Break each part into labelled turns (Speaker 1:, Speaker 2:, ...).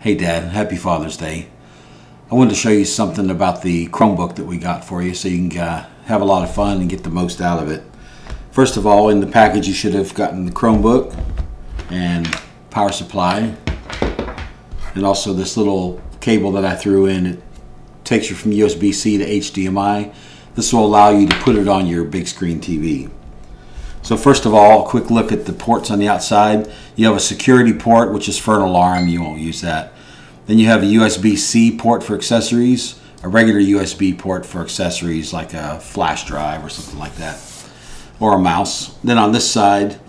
Speaker 1: Hey Dad, happy Father's Day. I wanted to show you something about the Chromebook that we got for you so you can uh, have a lot of fun and get the most out of it. First of all, in the package you should have gotten the Chromebook and power supply and also this little cable that I threw in. It takes you from USB-C to HDMI. This will allow you to put it on your big screen TV. So first of all, a quick look at the ports on the outside. You have a security port, which is for an alarm. You won't use that. Then you have a USB-C port for accessories, a regular USB port for accessories like a flash drive or something like that, or a mouse. Then on this side,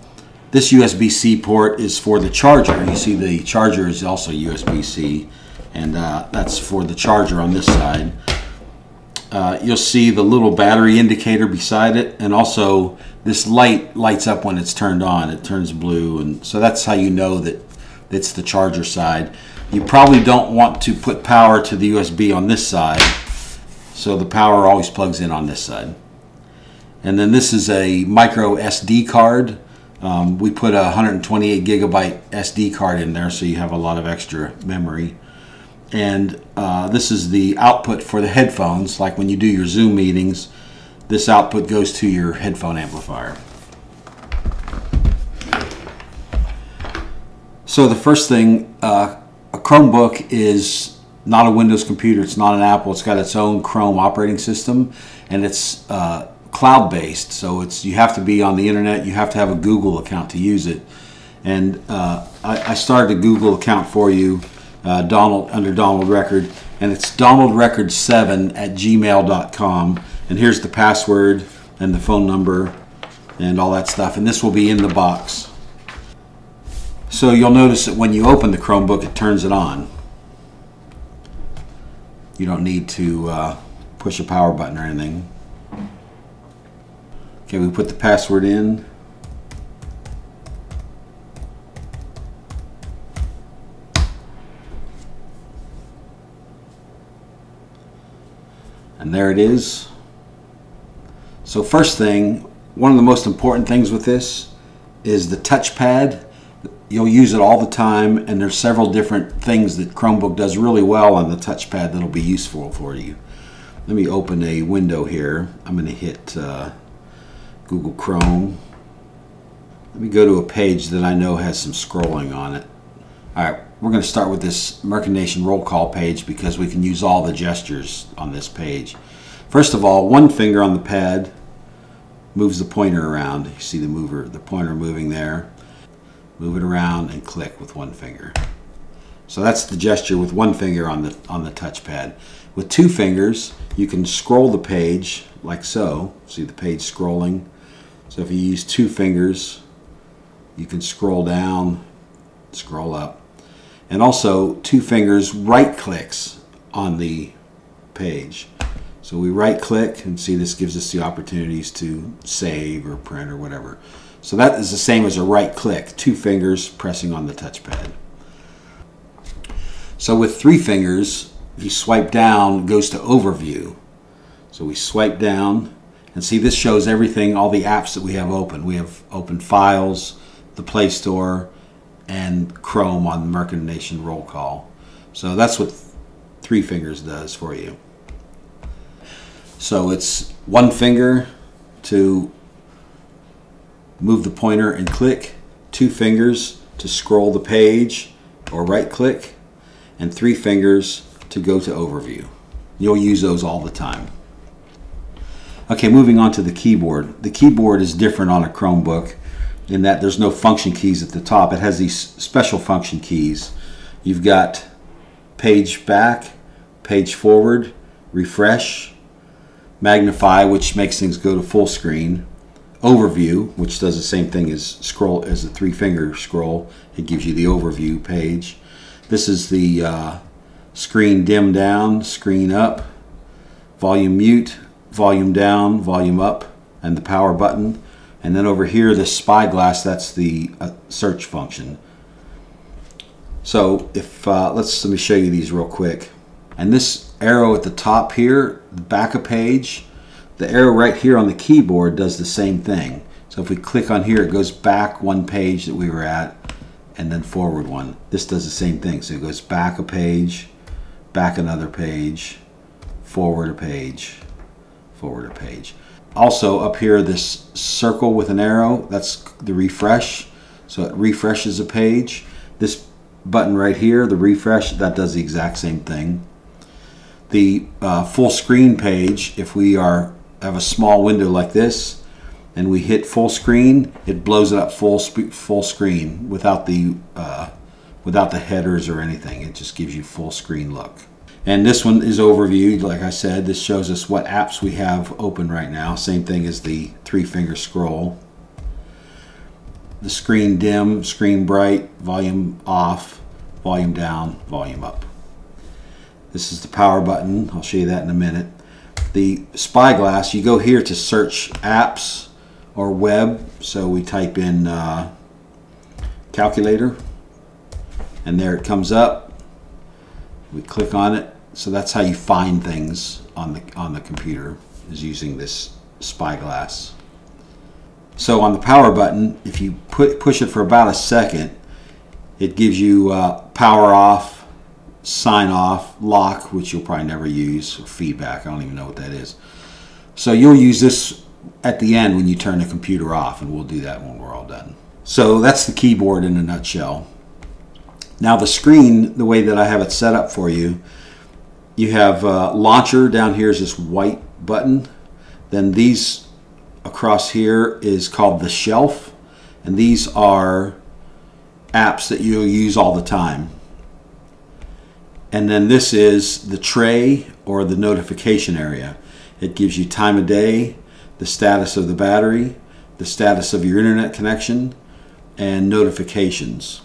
Speaker 1: this USB-C port is for the charger. You see the charger is also USB-C, and uh, that's for the charger on this side. Uh, you'll see the little battery indicator beside it, and also this light lights up when it's turned on. It turns blue, and so that's how you know that it's the charger side. You probably don't want to put power to the USB on this side, so the power always plugs in on this side. And then this is a micro SD card. Um, we put a 128 gigabyte SD card in there, so you have a lot of extra memory. And uh, this is the output for the headphones, like when you do your Zoom meetings this output goes to your headphone amplifier. So the first thing, uh, a Chromebook is not a Windows computer. It's not an Apple. It's got its own Chrome operating system, and it's uh, cloud-based. So it's you have to be on the internet. You have to have a Google account to use it. And uh, I, I, started a Google account for you, uh, Donald under Donald Record, and it's donaldrecord7 at gmail.com and here's the password and the phone number and all that stuff. And this will be in the box. So you'll notice that when you open the Chromebook it turns it on. You don't need to uh, push a power button or anything. Okay we put the password in and there it is so first thing, one of the most important things with this is the touchpad. You'll use it all the time and there's several different things that Chromebook does really well on the touchpad that'll be useful for you. Let me open a window here. I'm going to hit uh, Google Chrome. Let me go to a page that I know has some scrolling on it. Alright, we're going to start with this American Nation roll call page because we can use all the gestures on this page. First of all, one finger on the pad moves the pointer around. You see the mover, the pointer moving there. Move it around and click with one finger. So that's the gesture with one finger on the on the touchpad. With two fingers, you can scroll the page like so. See the page scrolling. So if you use two fingers, you can scroll down, scroll up. And also two fingers right clicks on the page. So we right click and see this gives us the opportunities to save or print or whatever. So that is the same as a right click, two fingers pressing on the touchpad. So with three fingers, if you swipe down, goes to overview. So we swipe down and see this shows everything, all the apps that we have open. We have open files, the Play Store, and Chrome on American Nation roll call. So that's what three fingers does for you. So it's one finger to move the pointer and click, two fingers to scroll the page or right click, and three fingers to go to overview. You'll use those all the time. Okay, moving on to the keyboard. The keyboard is different on a Chromebook in that there's no function keys at the top. It has these special function keys. You've got page back, page forward, refresh, magnify, which makes things go to full screen, overview, which does the same thing as scroll as a three finger scroll. It gives you the overview page. This is the uh, screen dim down, screen up, volume mute, volume down, volume up, and the power button. And then over here, the spyglass, that's the uh, search function. So if, uh, let's, let me show you these real quick. And this arrow at the top here, back of page, the arrow right here on the keyboard does the same thing. So if we click on here, it goes back one page that we were at, and then forward one. This does the same thing. So it goes back a page, back another page, forward a page, forward a page. Also up here, this circle with an arrow, that's the refresh. So it refreshes a page. This button right here, the refresh, that does the exact same thing. The uh, full screen page, if we are have a small window like this, and we hit full screen, it blows it up full full screen without the uh, without the headers or anything. It just gives you full screen look. And this one is overview. Like I said, this shows us what apps we have open right now. Same thing as the three finger scroll. The screen dim, screen bright, volume off, volume down, volume up. This is the power button. I'll show you that in a minute. The spyglass, you go here to search apps or web. So we type in uh, calculator and there it comes up. We click on it. So that's how you find things on the on the computer is using this spyglass. So on the power button, if you put push it for about a second, it gives you uh, power off, sign off, lock, which you'll probably never use, or feedback. I don't even know what that is. So you'll use this at the end when you turn the computer off, and we'll do that when we're all done. So that's the keyboard in a nutshell. Now the screen, the way that I have it set up for you, you have uh, launcher down here is this white button. Then these across here is called the shelf. And these are apps that you'll use all the time. And then this is the tray or the notification area. It gives you time of day, the status of the battery, the status of your internet connection, and notifications.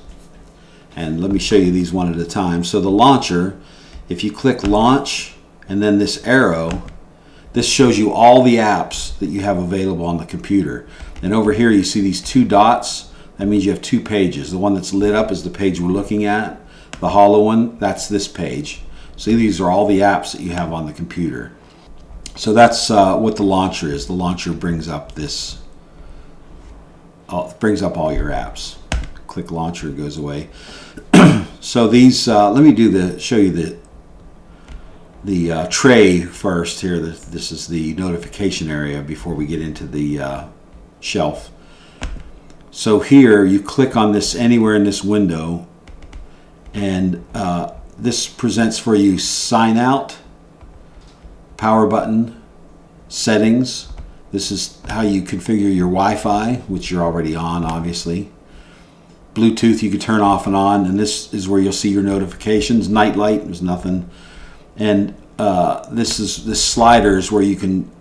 Speaker 1: And let me show you these one at a time. So the launcher, if you click launch and then this arrow, this shows you all the apps that you have available on the computer. And over here you see these two dots. That means you have two pages. The one that's lit up is the page we're looking at. The hollow one, that's this page. See, these are all the apps that you have on the computer. So that's uh, what the launcher is. The launcher brings up this, uh, brings up all your apps. Click launcher, goes away. so these, uh, let me do the, show you the, the uh, tray first here. This is the notification area before we get into the uh, shelf. So here you click on this anywhere in this window and uh, this presents for you sign out, power button, settings. This is how you configure your Wi-Fi, which you're already on, obviously. Bluetooth you can turn off and on, and this is where you'll see your notifications. Nightlight, there's nothing. And uh, this is this sliders where you can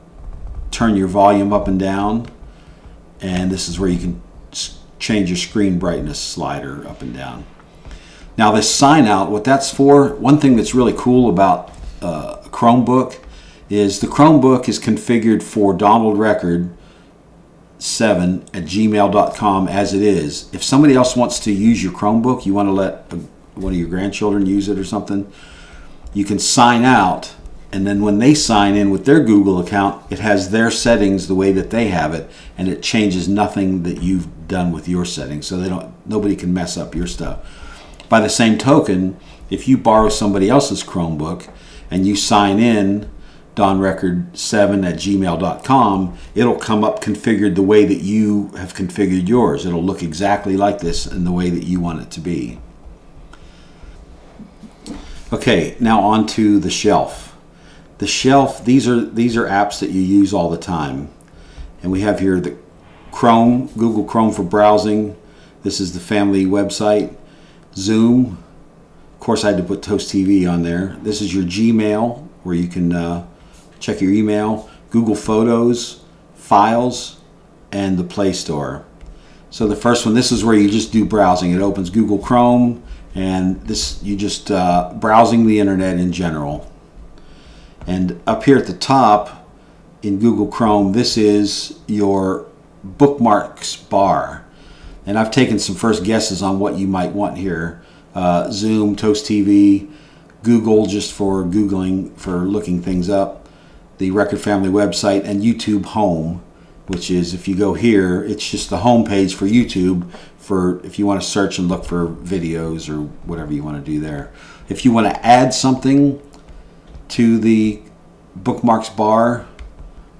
Speaker 1: turn your volume up and down. And this is where you can change your screen brightness slider up and down. Now this sign out, what that's for, one thing that's really cool about uh, Chromebook is the Chromebook is configured for Donald Record 7 at gmail.com as it is. If somebody else wants to use your Chromebook, you want to let a, one of your grandchildren use it or something, you can sign out and then when they sign in with their Google account, it has their settings the way that they have it, and it changes nothing that you've done with your settings, so they don't nobody can mess up your stuff. By the same token, if you borrow somebody else's Chromebook and you sign in donrecord7 at gmail.com, it'll come up configured the way that you have configured yours. It'll look exactly like this in the way that you want it to be. Okay, now on to the shelf. The shelf, these are these are apps that you use all the time. And we have here the Chrome, Google Chrome for browsing. This is the family website. Zoom. Of course, I had to put Toast TV on there. This is your Gmail, where you can uh, check your email. Google Photos, Files, and the Play Store. So the first one, this is where you just do browsing. It opens Google Chrome, and this you just uh, browsing the internet in general. And up here at the top in Google Chrome, this is your bookmarks bar. And I've taken some first guesses on what you might want here. Uh, Zoom, Toast TV, Google just for Googling, for looking things up, the Record Family website, and YouTube Home, which is if you go here, it's just the home page for YouTube for if you want to search and look for videos or whatever you want to do there. If you want to add something to the bookmarks bar,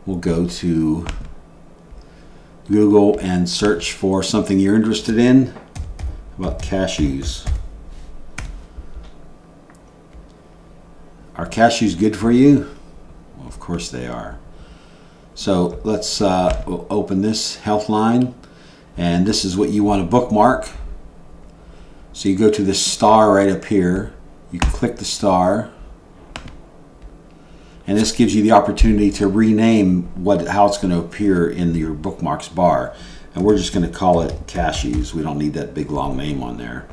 Speaker 1: we'll go to Google and search for something you're interested in. about cashews? Are cashews good for you? Well, of course they are. So let's uh, open this Healthline and this is what you want to bookmark. So you go to this star right up here, you click the star, and this gives you the opportunity to rename what how it's going to appear in your bookmarks bar. And we're just going to call it cashews. We don't need that big long name on there.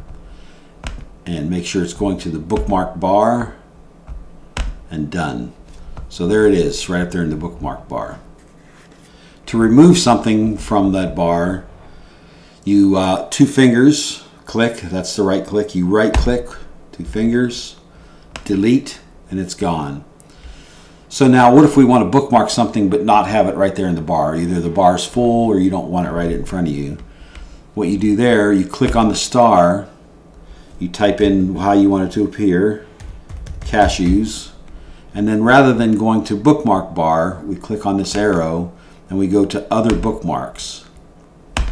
Speaker 1: And make sure it's going to the bookmark bar and done. So there it is, right up there in the bookmark bar. To remove something from that bar, you uh, two fingers click, that's the right click. You right click, two fingers, delete, and it's gone. So now what if we want to bookmark something but not have it right there in the bar? Either the bar is full or you don't want it right in front of you. What you do there, you click on the star, you type in how you want it to appear, cashews, and then rather than going to bookmark bar, we click on this arrow and we go to other bookmarks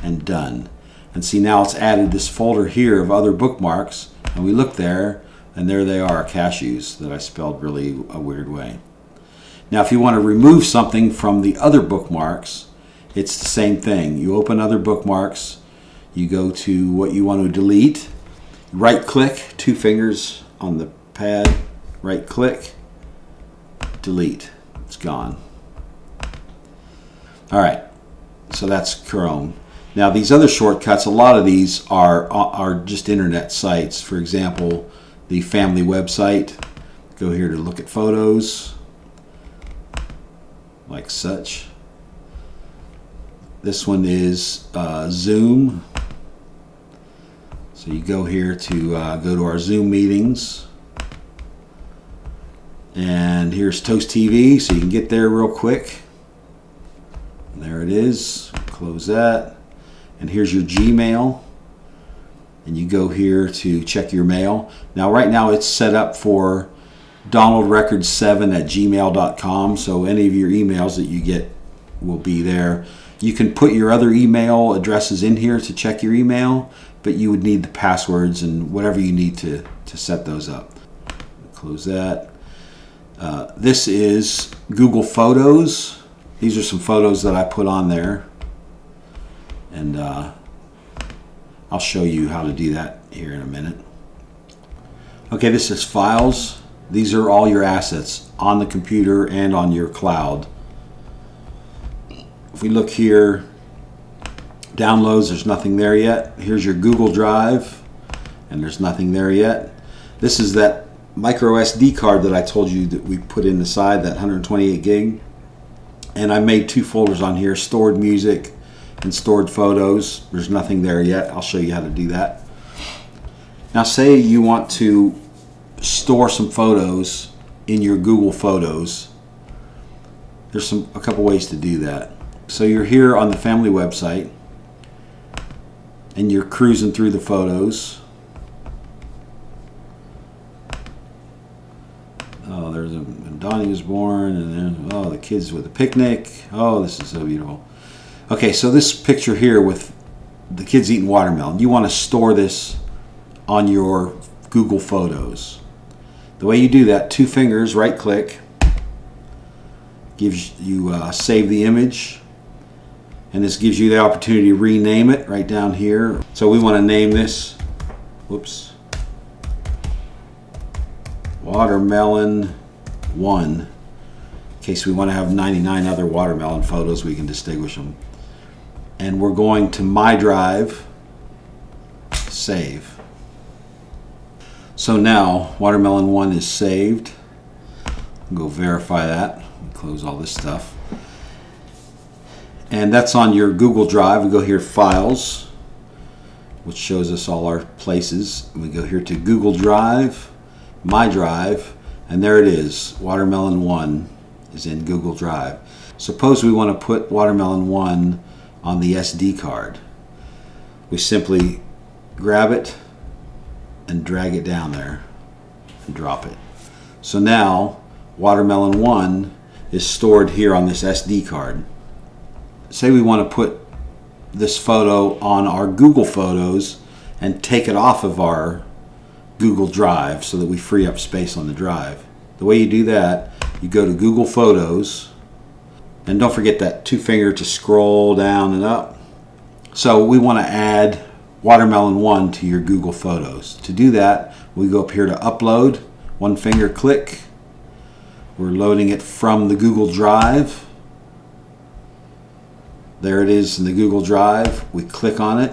Speaker 1: and done. And see now it's added this folder here of other bookmarks and we look there and there they are, cashews that I spelled really a weird way. Now, if you want to remove something from the other bookmarks, it's the same thing. You open other bookmarks, you go to what you want to delete, right click, two fingers on the pad, right click, delete. It's gone. All right, so that's Chrome. Now these other shortcuts, a lot of these are, are just internet sites. For example, the family website. Go here to look at photos like such. This one is uh, Zoom. So you go here to uh, go to our Zoom meetings. And here's Toast TV, so you can get there real quick. There it is. Close that. And here's your Gmail. And you go here to check your mail. Now, right now, it's set up for donaldrecords7 at gmail.com. So any of your emails that you get will be there. You can put your other email addresses in here to check your email, but you would need the passwords and whatever you need to, to set those up. Close that. Uh, this is Google Photos. These are some photos that I put on there. And uh, I'll show you how to do that here in a minute. Okay, this is Files. These are all your assets on the computer and on your cloud. If we look here, downloads, there's nothing there yet. Here's your Google Drive, and there's nothing there yet. This is that micro SD card that I told you that we put in the side, that 128 gig. And I made two folders on here, stored music and stored photos. There's nothing there yet. I'll show you how to do that. Now say you want to store some photos in your Google Photos. There's some a couple ways to do that. So you're here on the family website and you're cruising through the photos. Oh, there's a when Donnie was born, and then oh the kids with the picnic. Oh, this is so beautiful. Okay, so this picture here with the kids eating watermelon, you want to store this on your Google Photos. The way you do that, two fingers, right click, gives you uh, save the image and this gives you the opportunity to rename it right down here. So we want to name this, whoops, watermelon 1 in case we want to have 99 other watermelon photos we can distinguish them. And we're going to my drive, save. So now Watermelon 1 is saved. Go verify that. Close all this stuff. And that's on your Google Drive. We go here Files, which shows us all our places. We go here to Google Drive, My Drive, and there it is. Watermelon 1 is in Google Drive. Suppose we want to put Watermelon 1 on the SD card. we simply grab it and drag it down there and drop it. So now Watermelon 1 is stored here on this SD card. Say we want to put this photo on our Google Photos and take it off of our Google Drive so that we free up space on the drive. The way you do that, you go to Google Photos and don't forget that two finger to scroll down and up. So we want to add Watermelon 1 to your Google Photos. To do that, we go up here to Upload, one finger click. We're loading it from the Google Drive. There it is in the Google Drive. We click on it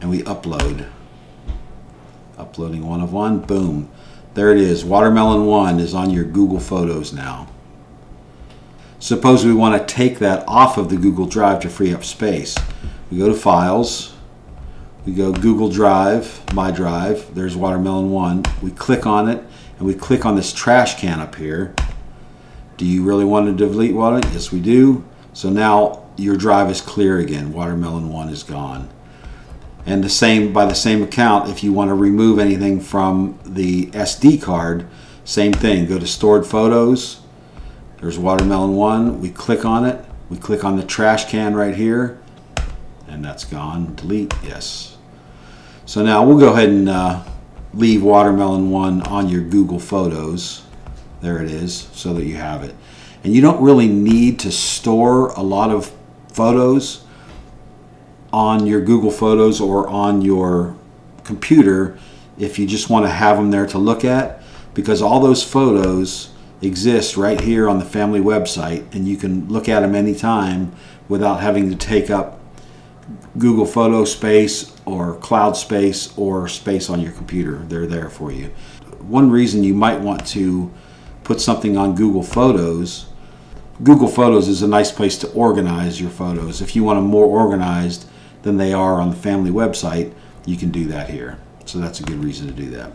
Speaker 1: and we upload. Uploading one of one, boom. There it is. Watermelon 1 is on your Google Photos now. Suppose we want to take that off of the Google Drive to free up space. We go to Files, we go Google Drive, My Drive, there's Watermelon 1. We click on it and we click on this trash can up here. Do you really want to delete water? Yes, we do. So now your drive is clear again. Watermelon 1 is gone. And the same by the same account, if you want to remove anything from the SD card, same thing. Go to stored photos. There's watermelon one. We click on it. We click on the trash can right here, and that's gone. Delete. Yes. So now we'll go ahead and uh, leave watermelon one on your Google Photos. There it is, so that you have it. And you don't really need to store a lot of photos on your Google Photos or on your computer if you just want to have them there to look at because all those photos exist right here on the family website and you can look at them anytime without having to take up Google Photo space or cloud space or space on your computer. They're there for you. One reason you might want to put something on Google Photos, Google Photos is a nice place to organize your photos. If you want them more organized, than they are on the family website, you can do that here. So that's a good reason to do that.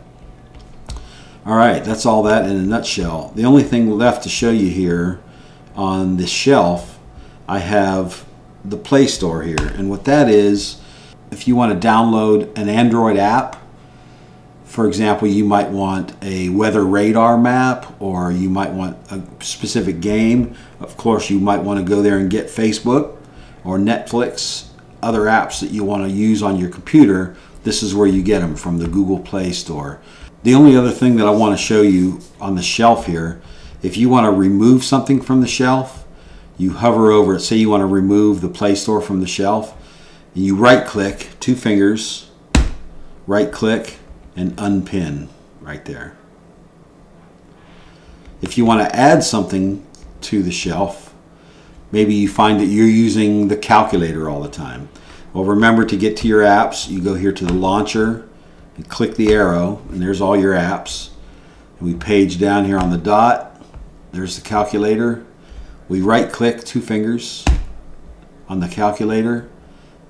Speaker 1: All right, that's all that in a nutshell. The only thing left to show you here on the shelf, I have the Play Store here. And what that is, if you want to download an Android app, for example, you might want a weather radar map or you might want a specific game. Of course, you might want to go there and get Facebook or Netflix other apps that you want to use on your computer, this is where you get them from the Google Play Store. The only other thing that I want to show you on the shelf here, if you want to remove something from the shelf, you hover over it. Say you want to remove the Play Store from the shelf, and you right click, two fingers, right click, and unpin right there. If you want to add something to the shelf, Maybe you find that you're using the calculator all the time. Well, remember to get to your apps, you go here to the launcher and click the arrow, and there's all your apps. And we page down here on the dot. There's the calculator. We right click two fingers on the calculator,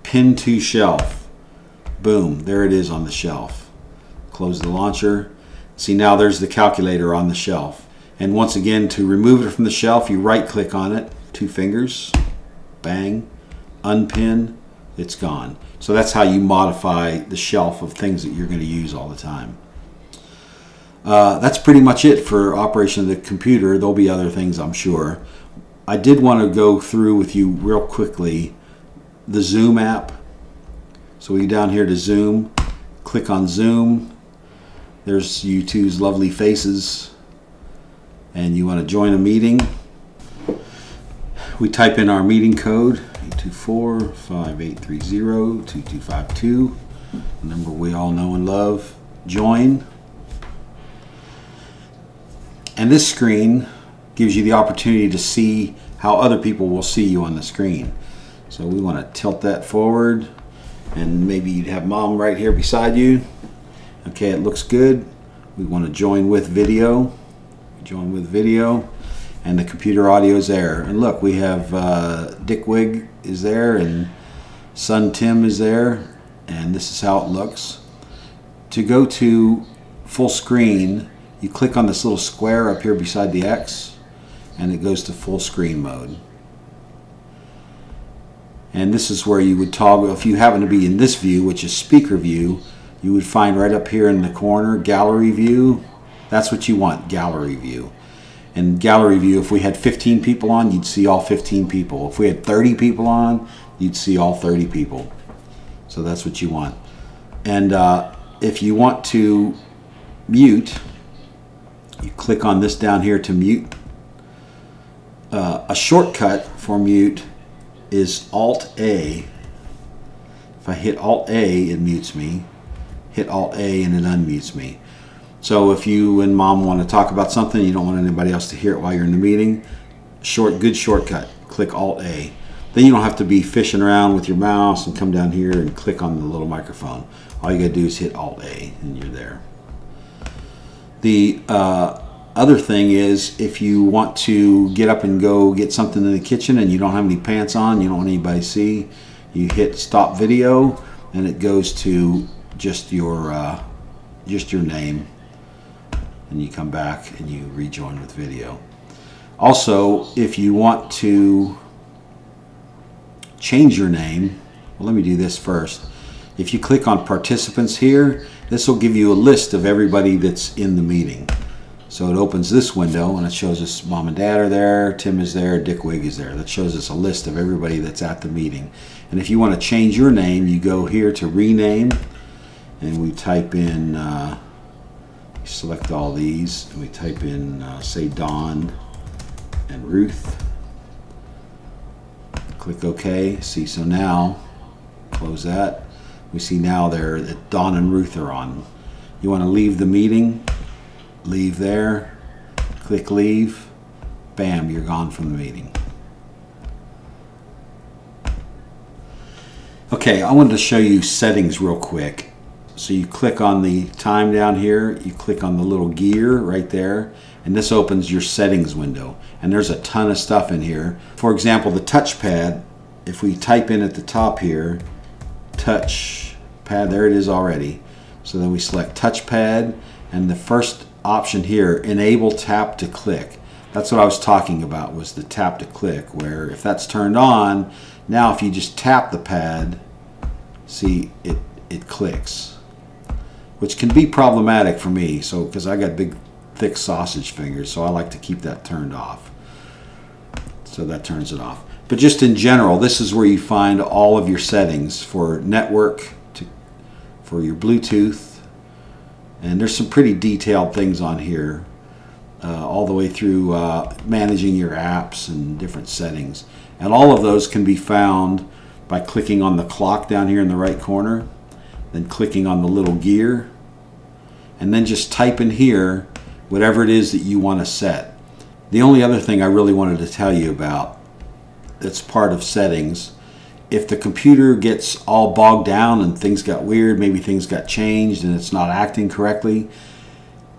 Speaker 1: pin to shelf. Boom, there it is on the shelf. Close the launcher. See now there's the calculator on the shelf. And once again, to remove it from the shelf, you right click on it, two fingers, bang, unpin, it's gone. So that's how you modify the shelf of things that you're going to use all the time. Uh, that's pretty much it for operation of the computer. There'll be other things, I'm sure. I did want to go through with you real quickly the Zoom app. So we go down here to Zoom, click on Zoom. There's you two's lovely faces. And you want to join a meeting we type in our meeting code 824-5830-2252 the number we all know and love. Join. And this screen gives you the opportunity to see how other people will see you on the screen. So we want to tilt that forward and maybe you'd have mom right here beside you. Okay it looks good. We want to join with video. Join with video and the computer audio is there. And look, we have uh, Dick Wig is there, and Son Tim is there, and this is how it looks. To go to full screen, you click on this little square up here beside the X, and it goes to full screen mode. And this is where you would toggle, if you happen to be in this view, which is speaker view, you would find right up here in the corner, gallery view. That's what you want, gallery view. And gallery view, if we had 15 people on, you'd see all 15 people. If we had 30 people on, you'd see all 30 people. So that's what you want. And uh, if you want to mute, you click on this down here to mute. Uh, a shortcut for mute is Alt A. If I hit Alt A, it mutes me. Hit Alt A and it unmutes me. So if you and mom want to talk about something, you don't want anybody else to hear it while you're in the meeting, short, good shortcut. Click Alt A. Then you don't have to be fishing around with your mouse and come down here and click on the little microphone. All you gotta do is hit Alt A and you're there. The uh, other thing is if you want to get up and go get something in the kitchen and you don't have any pants on, you don't want anybody to see, you hit stop video and it goes to just your uh, just your name and you come back and you rejoin with video. Also, if you want to change your name, well, let me do this first. If you click on participants here, this will give you a list of everybody that's in the meeting. So it opens this window and it shows us mom and dad are there, Tim is there, Dick Wig is there. That shows us a list of everybody that's at the meeting. And if you want to change your name, you go here to rename and we type in, uh, select all these and we type in, uh, say, Don and Ruth. Click OK. See, so now, close that. We see now there that Don and Ruth are on. You want to leave the meeting, leave there, click leave, bam, you're gone from the meeting. Okay, I wanted to show you settings real quick. So you click on the time down here, you click on the little gear right there, and this opens your settings window. And there's a ton of stuff in here. For example, the touchpad, if we type in at the top here, touchpad. There it is already. So then we select touchpad and the first option here, enable tap to click. That's what I was talking about was the tap to click where if that's turned on, now if you just tap the pad, see it, it clicks, which can be problematic for me. So because I got big thick sausage fingers, so I like to keep that turned off. So that turns it off. But just in general, this is where you find all of your settings for network, to, for your Bluetooth, and there's some pretty detailed things on here, uh, all the way through uh, managing your apps and different settings. And all of those can be found by clicking on the clock down here in the right corner, then clicking on the little gear, and then just type in here whatever it is that you want to set. The only other thing I really wanted to tell you about that's part of settings. If the computer gets all bogged down and things got weird, maybe things got changed and it's not acting correctly,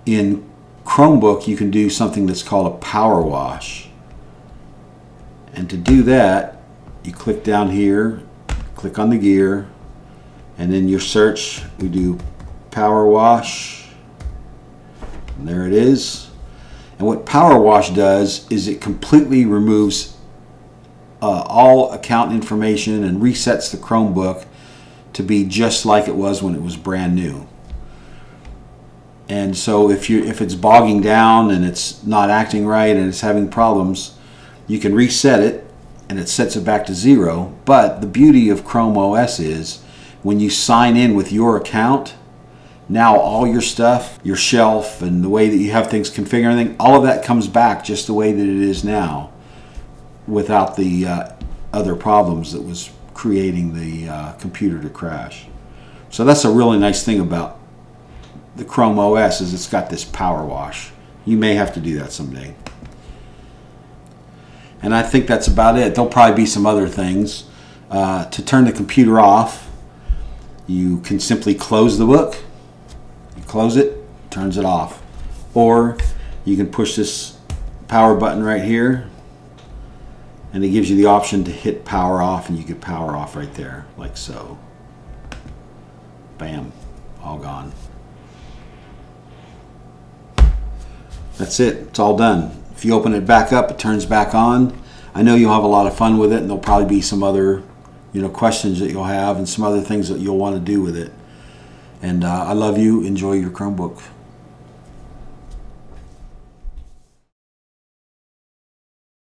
Speaker 1: in Chromebook you can do something that's called a power wash. And to do that, you click down here, click on the gear, and then your search, we do power wash. And there it is. And what power wash does is it completely removes uh, all account information and resets the Chromebook to be just like it was when it was brand new. And so if you if it's bogging down and it's not acting right and it's having problems, you can reset it and it sets it back to zero. But the beauty of Chrome OS is when you sign in with your account, now all your stuff, your shelf and the way that you have things configured, everything, all of that comes back just the way that it is now without the uh, other problems that was creating the uh, computer to crash. So that's a really nice thing about the Chrome OS is it's got this power wash. You may have to do that someday. And I think that's about it. There'll probably be some other things. Uh, to turn the computer off, you can simply close the book. You close it, turns it off. Or you can push this power button right here and it gives you the option to hit power off and you could power off right there like so bam all gone that's it it's all done if you open it back up it turns back on I know you'll have a lot of fun with it and there'll probably be some other you know, questions that you'll have and some other things that you'll want to do with it. And uh, I love you. Enjoy your Chromebook.